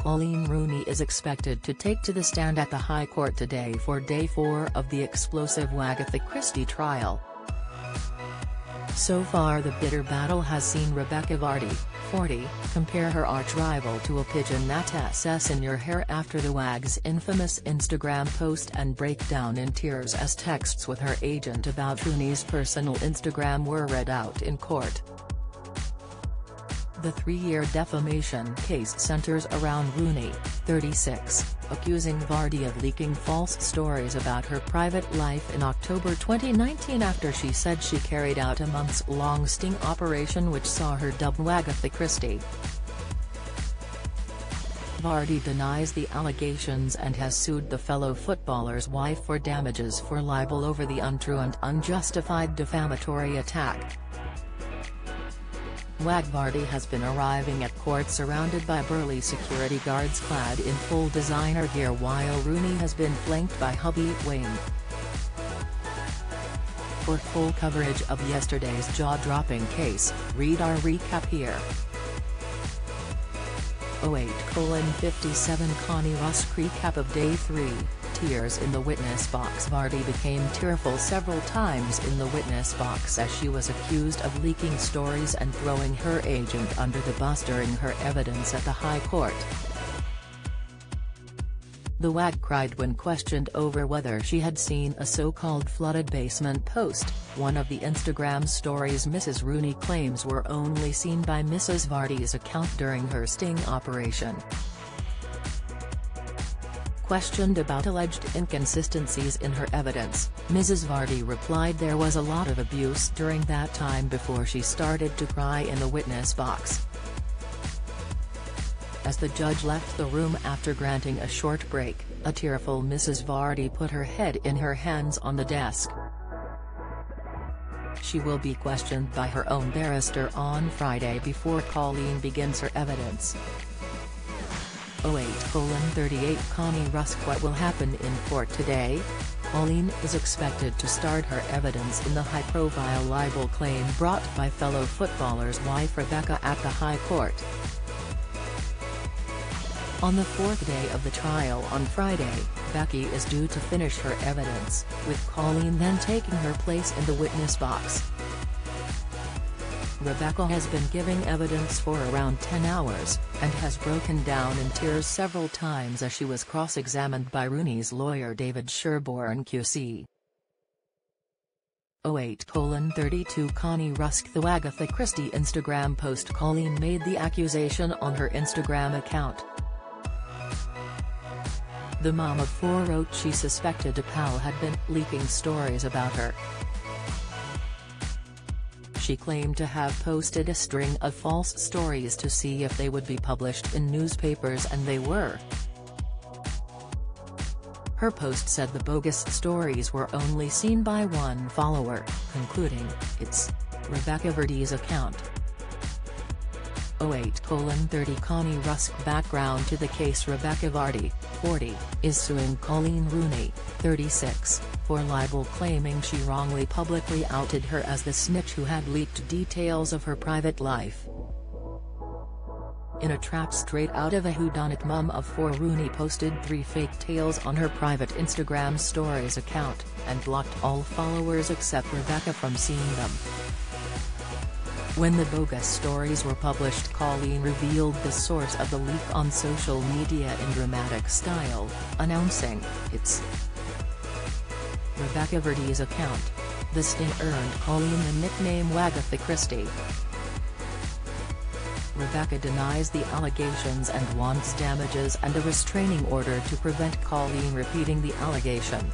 Coleen Rooney is expected to take to the stand at the High Court today for day four of the explosive Wagatha Christie trial. So far the bitter battle has seen Rebekah Vardy, 40, compare her arch-rival to a pigeon that has in your hair after the WAG's infamous Instagram post and break down in tears as texts with her agent about Rooney's personal Instagram were read out in court. The three-year defamation case centers around Rooney, 36, accusing Vardy of leaking false stories about her private life in October 2019 after she said she carried out a months-long sting operation which saw her dubbed Wagatha Christie. Vardy denies the allegations and has sued the fellow footballer's wife for damages for libel over the untrue and unjustified defamatory attack. Wag Vardy has been arriving at court surrounded by burly security guards clad in full designer gear while Rooney has been flanked by hubby Wayne. For full coverage of yesterday's jaw-dropping case, read our recap here. 08:57 Connie Rusk recap of Day 3 tears in the witness box Vardy became tearful several times in the witness box as she was accused of leaking stories and throwing her agent under the bus during her evidence at the High Court. The WAG cried when questioned over whether she had seen a so-called flooded basement post, one of the Instagram stories Mrs. Rooney claims were only seen by Mrs. Vardy's account during her sting operation. Questioned about alleged inconsistencies in her evidence, Mrs. Vardy replied there was a lot of abuse during that time before she started to cry in the witness box. As the judge left the room after granting a short break, a tearful Mrs. Vardy put her head in her hands on the desk. She will be questioned by her own barrister on Friday before Coleen begins her evidence. 08:38 Connie Rusk What will happen in court today? Coleen is expected to start her evidence in the high-profile libel claim brought by fellow footballer's wife Rebekah at the High Court. On the fourth day of the trial on Friday, Becky is due to finish her evidence, with Coleen then taking her place in the witness box. Rebekah has been giving evidence for around 10 hours, and has broken down in tears several times as she was cross-examined by Rooney's lawyer David Sherborne QC. 08:32 Connie Rusk The Wagatha Christie Instagram post Coleen made the accusation on her Instagram account. The mom of four wrote she suspected a pal had been leaking stories about her she claimed to have posted a string of false stories to see if they would be published in newspapers and they were. Her post said the bogus stories were only seen by one follower, concluding, it's Rebekah Vardy's account. 08 30 Connie Rusk Background to the case Rebekah Vardy, 40, is suing Coleen Rooney, 36, for libel claiming she wrongly publicly outed her as the snitch who had leaked details of her private life. In a trap straight out of a whodunit mum of four Rooney posted three fake tales on her private Instagram stories account, and blocked all followers except Rebekah from seeing them. When the bogus stories were published Coleen revealed the source of the leak on social media in dramatic style, announcing, it's Rebekah Vardy's account. The sting earned Coleen the nickname Wagatha Christie. Rebekah denies the allegations and wants damages and a restraining order to prevent Coleen repeating the allegation.